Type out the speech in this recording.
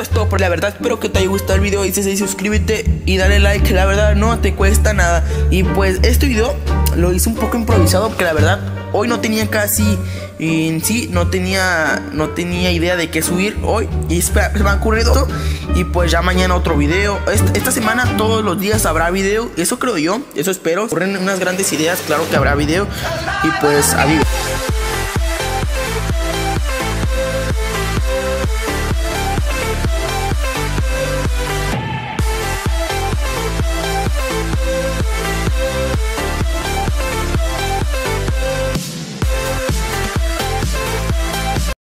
esto es todo por la verdad. Espero que te haya gustado el video. Y si sí, suscríbete y dale like. La verdad no te cuesta nada. Y pues este video lo hice un poco improvisado porque la verdad hoy no tenía casi en sí no tenía no tenía idea de qué subir hoy. Y se me ha ocurrido y pues ya mañana otro video. Esta, semana todos los días habrá video. Eso creo yo eso espero. Ocurren unas grandes ideas claro que habrá video. Y pues adiós.